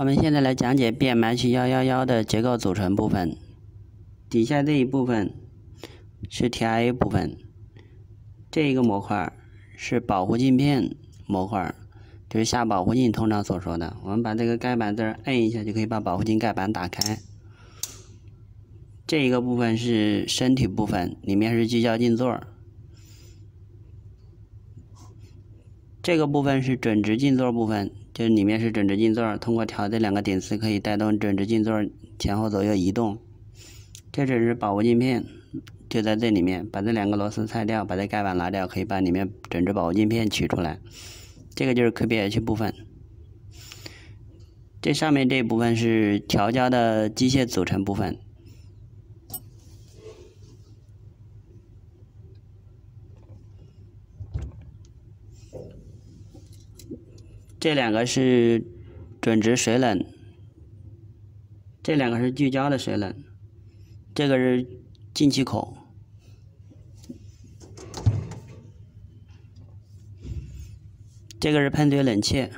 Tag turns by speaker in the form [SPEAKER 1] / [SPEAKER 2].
[SPEAKER 1] 我们现在来讲解 BMH 幺幺幺的结构组成部分。底下这一部分是 TIA 部分，这一个模块是保护镜片模块，就是下保护镜通常所说的。我们把这个盖板这儿摁一下，就可以把保护镜盖板打开。这一个部分是身体部分，里面是聚焦镜座。这个部分是准直镜座部分。这里面是准直镜座，通过调这两个顶丝可以带动准直镜座前后左右移动。这只是保护镜片，就在这里面，把这两个螺丝拆掉，把这盖板拿掉，可以把里面准直保护镜片取出来。这个就是 QBH 部分。这上面这部分是调焦的机械组成部分。这两个是准直水冷，这两个是聚焦的水冷，这个是进气口，这个是喷嘴冷却。